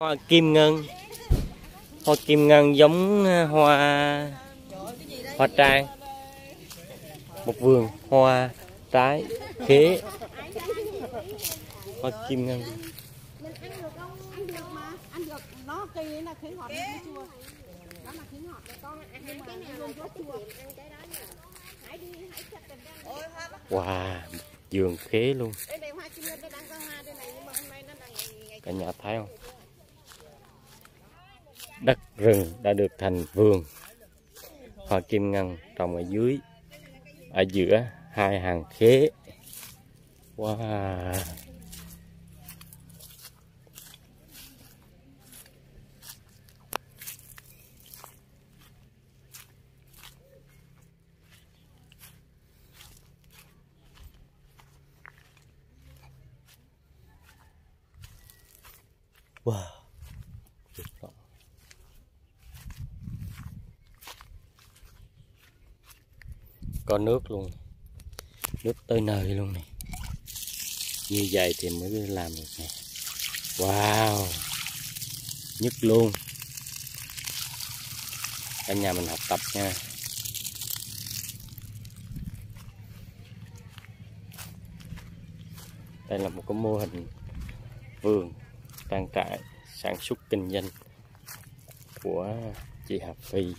hoa kim ngân. Hoa kim ngân giống ờ, hoa hoa trang một vườn hoa trái khế. Hoa kim ngân. Wow vườn khế luôn. Cả nhà thấy không đất rừng đã được thành vườn. Hoa kim ngân trồng ở dưới, ở giữa hai hàng khế. Wow. Wow. Có nước luôn. Nước tới nơi luôn này. Như vậy thì mới làm được nè. Wow. Nhất luôn. Cả nhà mình học tập nha. Đây là một cái mô hình vườn trang trại sản xuất kinh doanh của chị Hà Phi.